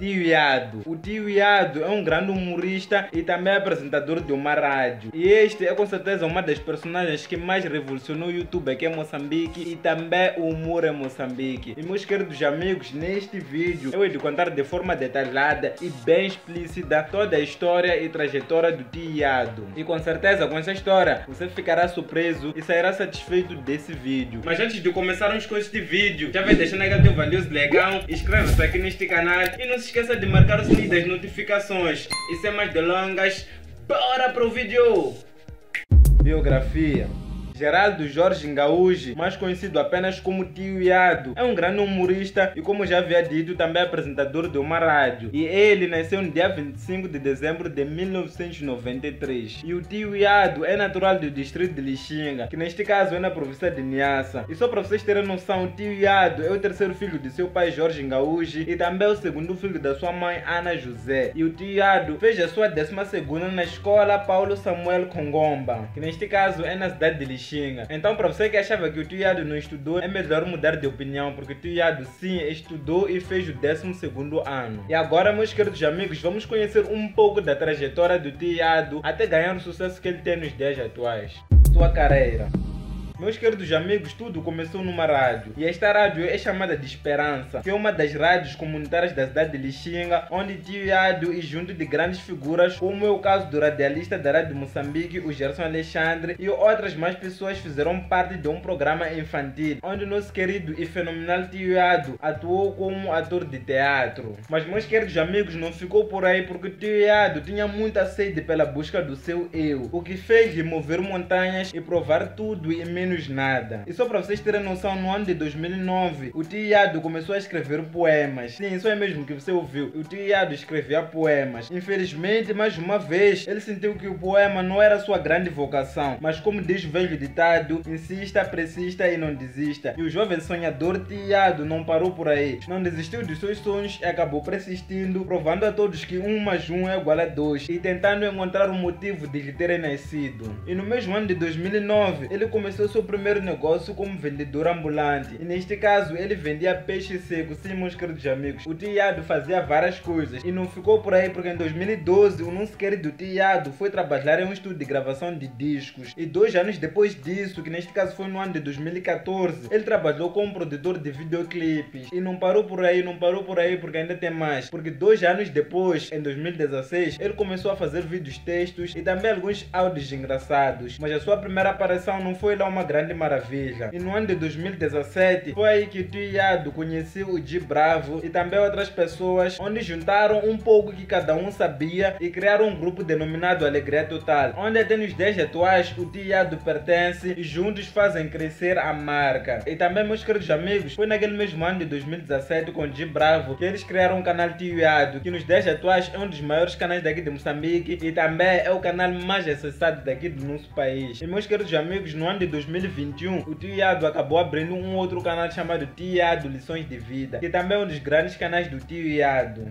Tio Iado. O Tio Iado é um grande humorista e também apresentador de uma rádio. E este é com certeza uma das personagens que mais revolucionou o YouTube aqui em Moçambique e também o humor em Moçambique. E meus queridos amigos, neste vídeo eu vou contar de forma detalhada e bem explícita toda a história e trajetória do Tio Iado. E com certeza com essa história você ficará surpreso e sairá satisfeito desse vídeo. Mas antes de começarmos com este vídeo, já vai deixando aquele teu valioso legão, inscreva-se aqui neste canal e não se esqueça de marcar o sininho das notificações. E sem mais delongas, bora pro vídeo! Biografia Geraldo Jorge Ngaúji, mais conhecido apenas como Tio Iado, é um grande humorista e, como já havia dito, também apresentador de uma rádio. E ele nasceu no dia 25 de dezembro de 1993. E o Tio Iado é natural do distrito de Lixinga, que neste caso é na província de Niassa. E só para vocês terem noção, o Tio Iado é o terceiro filho de seu pai Jorge Ngaúji e também o segundo filho da sua mãe Ana José. E o Tio Iado fez a sua décima segunda na escola Paulo Samuel Congomba, que neste caso é na cidade de Lixinga xinga. Então, para você que achava que o Tuiado não estudou, é melhor mudar de opinião, porque o Tuiado sim estudou e fez o 12 ano. E agora, meus queridos amigos, vamos conhecer um pouco da trajetória do Tuiado até ganhar o sucesso que ele tem nos dias atuais. Sua carreira. Meus queridos amigos, tudo começou numa rádio. E esta rádio é chamada de Esperança, que é uma das rádios comunitárias da cidade de Lixinga, onde Tio e junto de grandes figuras, como é o caso do radialista da Rádio Moçambique, o Gerson Alexandre, e outras mais pessoas fizeram parte de um programa infantil, onde nosso querido e fenomenal Tio atuou como ator de teatro. Mas meus queridos amigos, não ficou por aí porque Tio tinha muita sede pela busca do seu eu, o que fez remover montanhas e provar tudo e menos menos nada. E só para vocês terem noção, no ano de 2009, o Tiado começou a escrever poemas. Sim, isso é mesmo que você ouviu. O Tiado escrevia poemas. Infelizmente, mais uma vez, ele sentiu que o poema não era sua grande vocação. Mas como diz o velho ditado, insista, persista e não desista. E o jovem sonhador Tiado não parou por aí. Não desistiu dos seus sonhos e acabou persistindo, provando a todos que um mais um é igual a dois e tentando encontrar o motivo de lhe terem nascido. E no mesmo ano de 2009, ele começou seu primeiro negócio como vendedor ambulante. E neste caso, ele vendia peixe seco, sim, meus queridos amigos. O Tiado fazia várias coisas e não ficou por aí porque em 2012 o nosso querido Tiado foi trabalhar em um estúdio de gravação de discos. E dois anos depois disso, que neste caso foi no ano de 2014, ele trabalhou como produtor de videoclipes. E não parou por aí, não parou por aí porque ainda tem mais. Porque dois anos depois, em 2016, ele começou a fazer vídeos textos e também alguns áudios engraçados. Mas a sua primeira aparição não foi lá uma grande maravilha. E no ano de 2017 foi aí que Tuiado conheceu o G Bravo e também outras pessoas, onde juntaram um pouco que cada um sabia e criaram um grupo denominado Alegria Total, onde até nos 10 atuais o Tiado pertence e juntos fazem crescer a marca. E também, meus queridos amigos, foi naquele mesmo ano de 2017 com o G Bravo que eles criaram um canal Tiado, que nos 10 atuais é um dos maiores canais daqui de Moçambique e também é o canal mais acessado daqui do nosso país. E meus queridos amigos, no ano de 2017 2021, o Tio acabou abrindo um outro canal chamado Tio Lições de Vida, que também é um dos grandes canais do Tio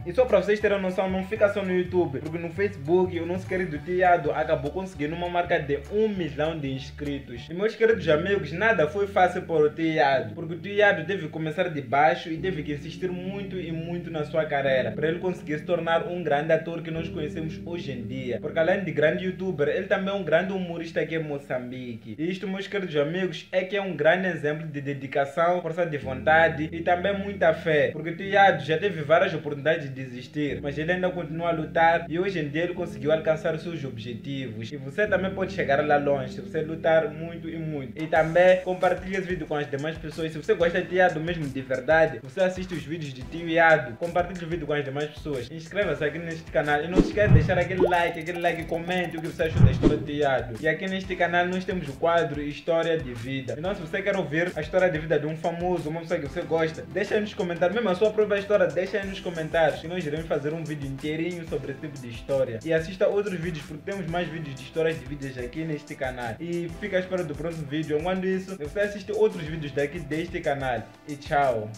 E só para vocês terem noção, não fica só no YouTube, porque no Facebook o nosso querido Tio acabou conseguindo uma marca de 1 milhão de inscritos. E meus queridos amigos, nada foi fácil para o Tio porque o Tio teve que começar de baixo e teve que insistir muito e muito na sua carreira, para ele conseguir se tornar um grande ator que nós conhecemos hoje em dia. Porque além de grande youtuber, ele também é um grande humorista aqui em Moçambique. E isto, meus queridos amigos, é que é um grande exemplo de dedicação, força de vontade e também muita fé. Porque Tiago já teve várias oportunidades de desistir, mas ele ainda continua a lutar e hoje em dia ele conseguiu alcançar seus objetivos. E você também pode chegar lá longe se você lutar muito e muito. E também compartilhe esse vídeo com as demais pessoas. Se você gosta de Tiago mesmo de verdade, você assiste os vídeos de Tio Iado, compartilhe o vídeo com as demais pessoas. Inscreva-se aqui neste canal e não se esqueça de deixar aquele like, aquele like, comente o que você achou da história de Tiago. E aqui neste canal nós temos o quadro História história de vida. Então, se você quer ouvir a história de vida de um famoso, uma pessoa que você gosta, deixa aí nos comentários. Mesmo a sua própria história, deixa aí nos comentários. Que nós iremos fazer um vídeo inteirinho sobre esse tipo de história. E assista outros vídeos, porque temos mais vídeos de histórias de vidas aqui neste canal. E fica à espera do próximo vídeo. Enquanto isso, você assiste outros vídeos daqui deste canal. E tchau!